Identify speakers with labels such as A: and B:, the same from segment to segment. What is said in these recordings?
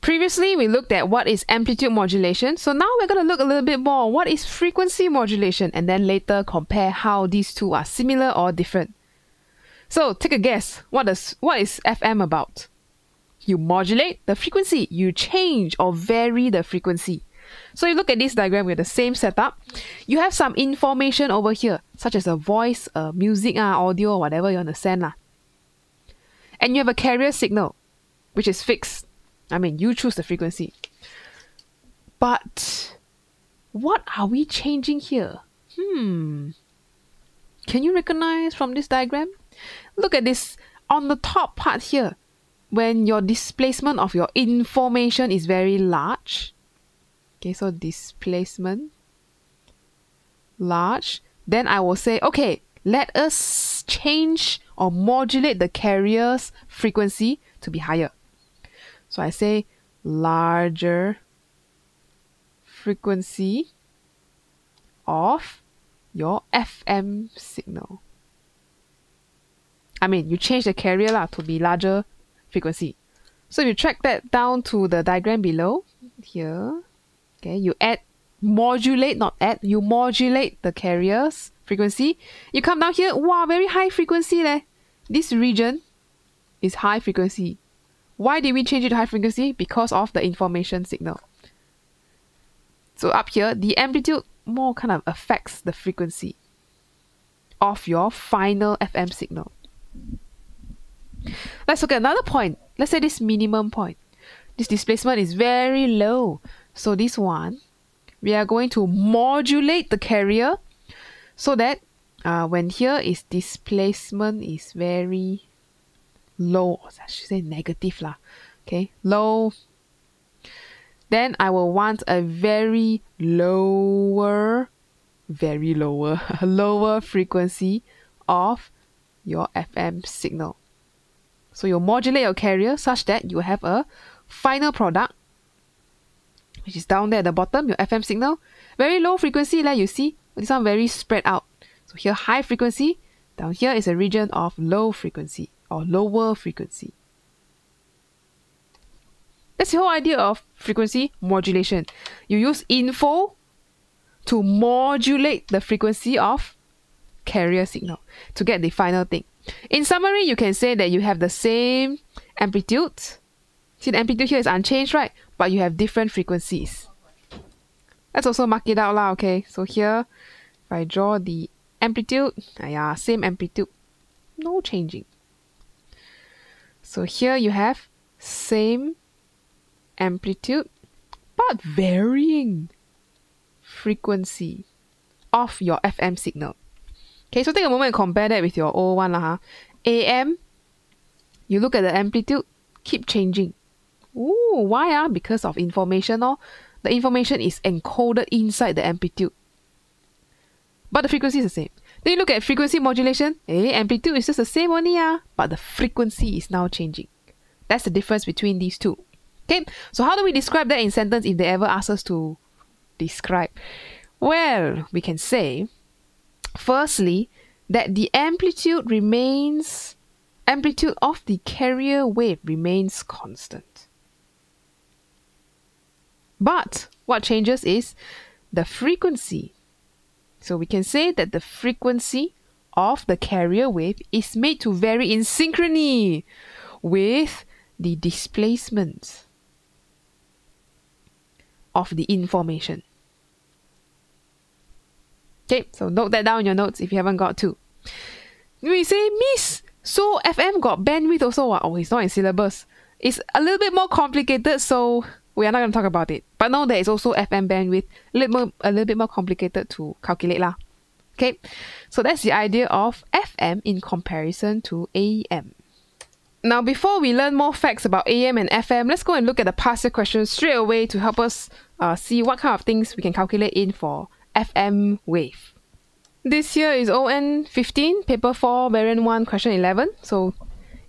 A: Previously, we looked at what is amplitude modulation. So now we're going to look a little bit more what is frequency modulation and then later compare how these two are similar or different. So take a guess. What does what is FM about? You modulate the frequency, you change or vary the frequency. So you look at this diagram with the same setup. You have some information over here, such as a voice, a music, uh, audio, whatever you want to send. Uh. And you have a carrier signal, which is fixed. I mean, you choose the frequency. But what are we changing here? Hmm. Can you recognize from this diagram? Look at this on the top part here. When your displacement of your information is very large, okay, so displacement large, then I will say, okay, let us change or modulate the carrier's frequency to be higher. So I say larger frequency of your FM signal. I mean, you change the carrier lah, to be larger frequency. So if you track that down to the diagram below, here, okay, you add, modulate, not add, you modulate the carrier's frequency. You come down here, wow, very high frequency leh. This region is high frequency. Why did we change it to high frequency? Because of the information signal. So up here, the amplitude more kind of affects the frequency of your final FM signal. Let's look at another point. Let's say this minimum point. This displacement is very low. So this one, we are going to modulate the carrier so that uh, when here is displacement is very low, I should say negative lah. Okay, low. Then I will want a very lower, very lower, lower frequency of your FM signal. So you modulate your carrier such that you have a final product, which is down there at the bottom, your FM signal. Very low frequency, like you see, this one very spread out. So here high frequency, down here is a region of low frequency or lower frequency. That's the whole idea of frequency modulation. You use info to modulate the frequency of carrier signal to get the final thing. In summary, you can say that you have the same amplitude. See, the amplitude here is unchanged, right? But you have different frequencies. Let's also mark it out, lah, okay? So here, if I draw the amplitude, ah, yeah, same amplitude, no changing. So here you have same amplitude but varying frequency of your FM signal. Okay, so take a moment and compare that with your old one. Lah, huh? AM, you look at the amplitude, keep changing. Ooh, why? Ah? Because of information. Or the information is encoded inside the amplitude. But the frequency is the same. Then you look at frequency modulation. Eh, amplitude is just the same only, ah, but the frequency is now changing. That's the difference between these two. Okay, so how do we describe that in sentence if they ever ask us to describe? Well, we can say, firstly, that the amplitude remains, amplitude of the carrier wave remains constant. But what changes is the frequency so we can say that the frequency of the carrier wave is made to vary in synchrony with the displacement of the information. Okay, so note that down in your notes if you haven't got to. We say, Miss, so FM got bandwidth also. Oh, it's not in syllabus. It's a little bit more complicated, so we are not going to talk about it. But now there is also FM bandwidth, a little, more, a little bit more complicated to calculate lah. Okay, so that's the idea of FM in comparison to AM. Now, before we learn more facts about AM and FM, let's go and look at the past year questions straight away to help us uh, see what kind of things we can calculate in for FM wave. This year is ON 15, paper 4, variant 1, question 11. So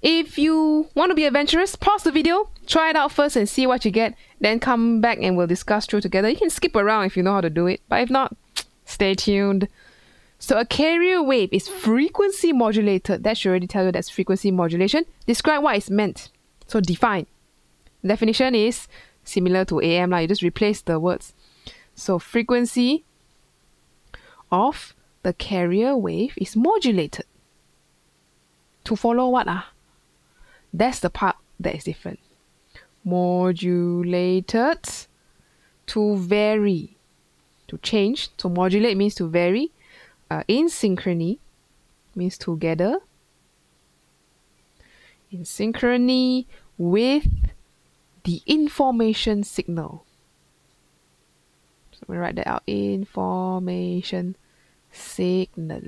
A: if you want to be adventurous, pause the video, try it out first and see what you get, then come back and we'll discuss through together. You can skip around if you know how to do it, but if not, stay tuned. So a carrier wave is frequency modulated. That should already tell you that's frequency modulation. Describe what is meant. So define. Definition is similar to AM, like you just replace the words. So frequency of the carrier wave is modulated. To follow what ah? That's the part that is different. Modulated to vary. To change. To modulate means to vary. Uh, in synchrony means together. In synchrony with the information signal. So we write that out. Information signal.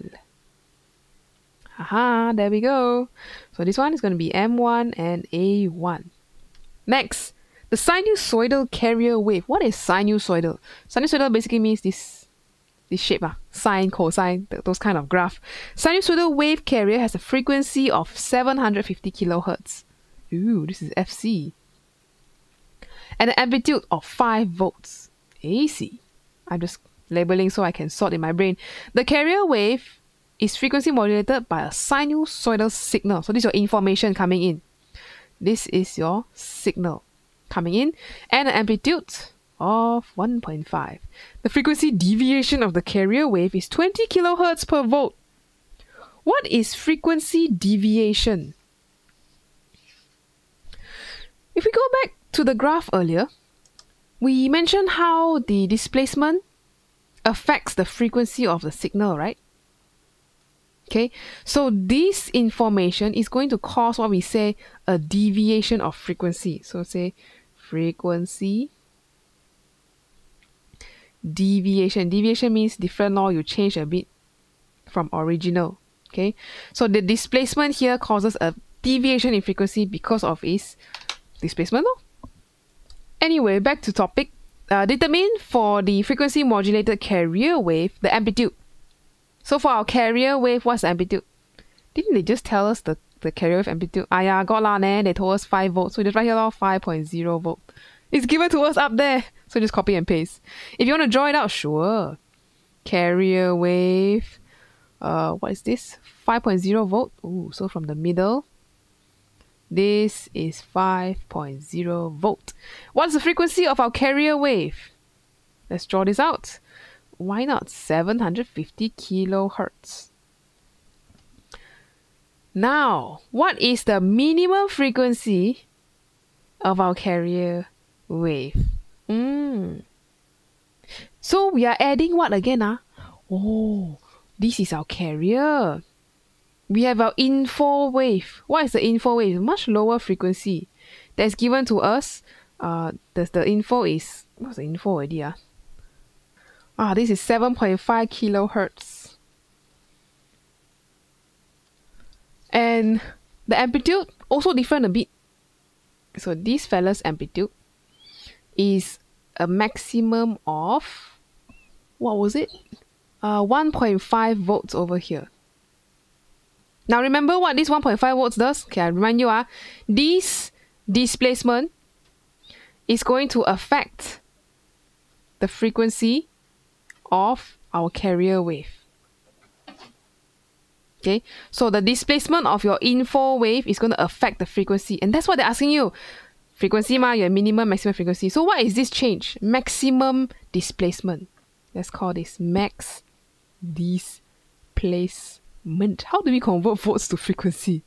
A: Aha, there we go. So this one is going to be M1 and A1. Next, the sinusoidal carrier wave. What is sinusoidal? Sinusoidal basically means this this shape, ah, sine, cosine, th those kind of graph. Sinusoidal wave carrier has a frequency of 750 kilohertz. Ooh, this is FC. And an amplitude of 5 volts. AC. I'm just labeling so I can sort in my brain. The carrier wave is frequency modulated by a sinusoidal signal. So this is your information coming in. This is your signal coming in and an amplitude of 1.5. The frequency deviation of the carrier wave is 20 kilohertz per volt. What is frequency deviation? If we go back to the graph earlier, we mentioned how the displacement affects the frequency of the signal, right? Okay, so this information is going to cause what we say a deviation of frequency. So say frequency deviation. Deviation means different law, you change a bit from original. Okay, so the displacement here causes a deviation in frequency because of its displacement. No? Anyway, back to topic. Uh, determine for the frequency modulated carrier wave the amplitude. So for our carrier wave, what's the amplitude? Didn't they just tell us the, the carrier wave amplitude? Ah yeah, got lah, ne? They told us 5 volts. So just write here 5.0 volt. It's given to us up there. So just copy and paste. If you want to draw it out, sure. Carrier wave. Uh, what is this? 5.0 volt. Ooh, so from the middle. This is 5.0 volt. What's the frequency of our carrier wave? Let's draw this out. Why not 750 kilohertz? Now, what is the minimum frequency of our carrier wave? Mm. So we are adding what again? Ah? Oh, this is our carrier. We have our info wave. What is the info wave? Much lower frequency that's given to us. Uh, the, the info is what's the info idea? Ah, this is 7.5 kilohertz. And the amplitude also different a bit. So this fella's amplitude is a maximum of what was it? Uh, 1.5 volts over here. Now remember what this 1.5 volts does? Okay, I remind you, uh, this displacement is going to affect the frequency of our carrier wave. Okay, so the displacement of your info wave is going to affect the frequency, and that's what they're asking you. Frequency ma, your minimum, maximum frequency. So what is this change? Maximum displacement. Let's call this max displacement. How do we convert volts to frequency?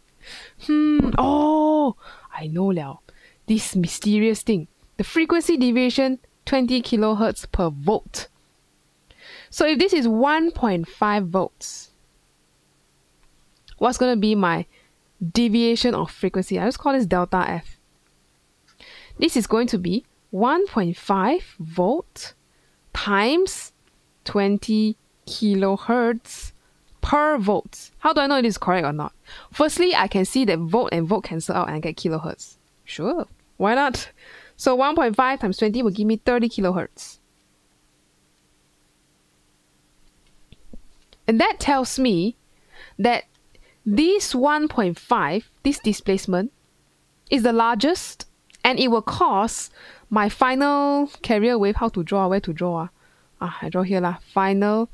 A: Hmm, oh, I know now. This mysterious thing. The frequency deviation 20 kilohertz per volt. So if this is 1.5 volts, what's going to be my deviation of frequency? I just call this delta F. This is going to be 1.5 volt times 20 kilohertz per volt. How do I know it is correct or not? Firstly, I can see that volt and volt cancel out and I get kilohertz. Sure, why not? So 1.5 times 20 will give me 30 kilohertz. And that tells me that this 1.5, this displacement, is the largest and it will cause my final carrier wave, how to draw, where to draw. Ah, ah I draw here lah. Final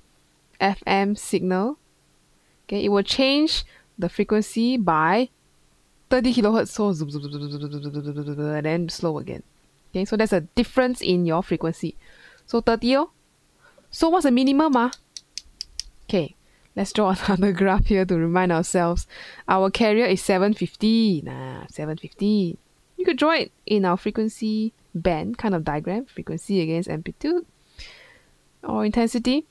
A: FM signal. Okay, it will change the frequency by 30 kilohertz, so zoom, zoom, zoom, zoom, zoom, zoom, zoom, zoom, and then slow again. Okay, so there's a difference in your frequency. So 30 oh. So what's the minimum ah? Okay, let's draw another graph here to remind ourselves. Our carrier is 750. Nah, 750. You could draw it in our frequency band kind of diagram, frequency against amplitude or intensity.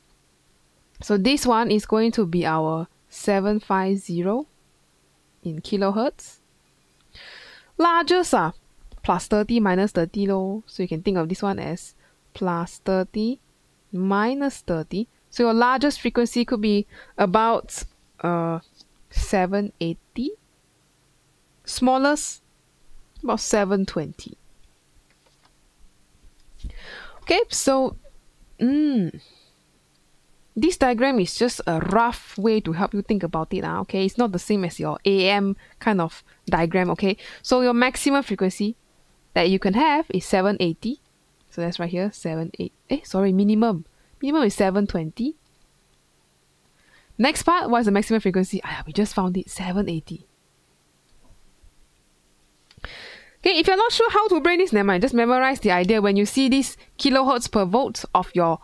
A: So this one is going to be our 750 in kilohertz. Largest are plus 30 minus 30 low. So you can think of this one as plus 30 minus 30. So your largest frequency could be about uh, 780. Smallest, about 720. Okay, so mm, this diagram is just a rough way to help you think about it. Uh, okay, it's not the same as your AM kind of diagram. Okay, so your maximum frequency that you can have is 780. So that's right here, 78. Eh, sorry, minimum. Minimum is 720. Next part, what's the maximum frequency? Ah, we just found it, 780. Okay, if you're not sure how to bring this, never mind. Just memorize the idea. When you see this kilohertz per volt of your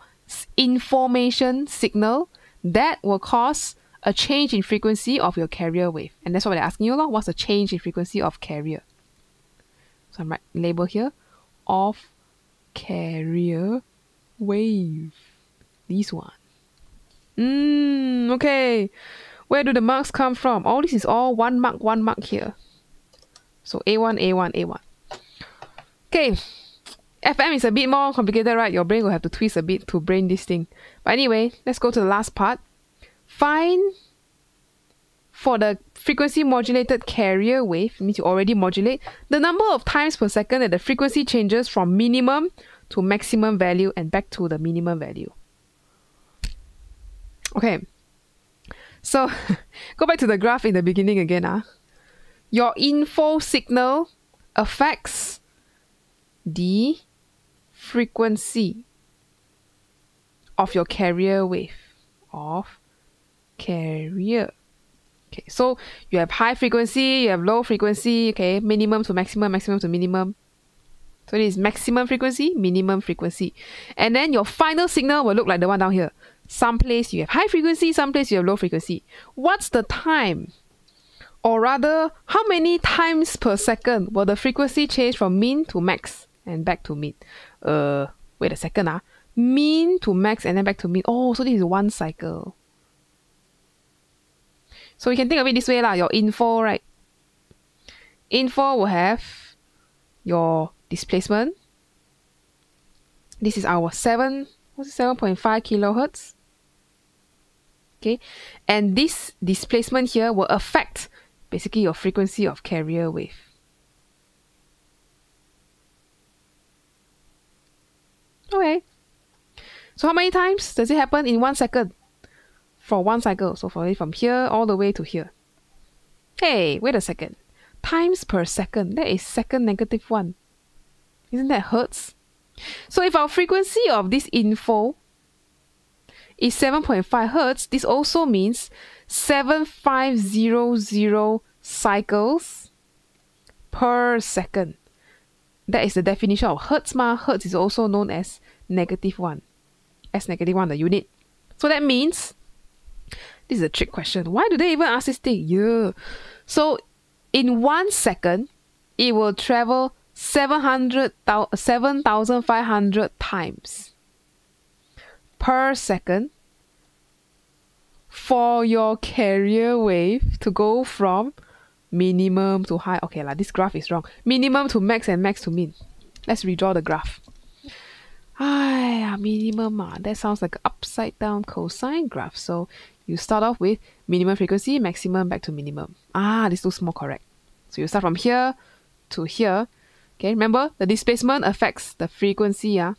A: information signal, that will cause a change in frequency of your carrier wave. And that's what they're asking you. Lor. What's the change in frequency of carrier? So I'm right label here of carrier wave. This one. Mm, okay. Where do the marks come from? All this is all one mark, one mark here. So A1, A1, A1. Okay. FM is a bit more complicated, right? Your brain will have to twist a bit to brain this thing. But anyway, let's go to the last part. Find for the frequency modulated carrier wave, means you already modulate, the number of times per second that the frequency changes from minimum to maximum value and back to the minimum value. Okay. So go back to the graph in the beginning again. Ah. Your info signal affects the frequency of your carrier wave of carrier. Okay, so you have high frequency, you have low frequency, okay, minimum to maximum, maximum to minimum. So it is maximum frequency, minimum frequency. And then your final signal will look like the one down here. Some place you have high frequency, some place you have low frequency. What's the time? Or rather, how many times per second will the frequency change from min to max and back to min? Uh, wait a second ah. Min to max and then back to min. Oh, so this is one cycle. So you can think of it this way lah. Your info, right? Info will have your displacement. This is our 7, what's 7.5 kilohertz. Okay, and this displacement here will affect basically your frequency of carrier wave. Okay. So how many times does it happen in one second? For one cycle. So for from here all the way to here. Hey, wait a second. Times per second. That is second negative one. Isn't that hertz? So if our frequency of this info is 7.5 hertz, this also means 7500 cycles per second. That is the definition of hertz ma. Hertz is also known as negative 1. As negative 1, the unit. So that means, this is a trick question. Why do they even ask this thing? Yeah. So in one second, it will travel 700, 7,500 times per second for your carrier wave to go from minimum to high. Okay, like this graph is wrong. Minimum to max and max to min. Let's redraw the graph. Ah, minimum. Ah, that sounds like an upside down cosine graph. So you start off with minimum frequency, maximum back to minimum. Ah, this looks more correct. So you start from here to here. Okay, remember the displacement affects the frequency. Yeah.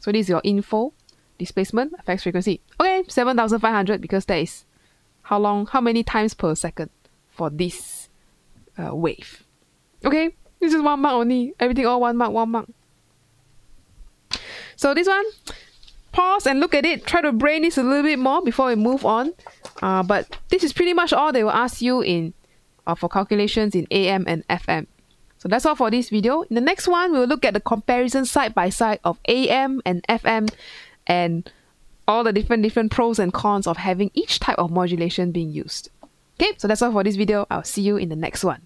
A: So this is your info displacement affects frequency. Okay, 7,500 because that is how long, how many times per second for this uh, wave. Okay, this is one mark only. Everything all one mark, one mark. So this one, pause and look at it. Try to brain this a little bit more before we move on. Uh, but this is pretty much all they will ask you in uh, for calculations in AM and FM. So that's all for this video. In the next one, we'll look at the comparison side by side of AM and FM and all the different different pros and cons of having each type of modulation being used. Okay, so that's all for this video. I'll see you in the next one.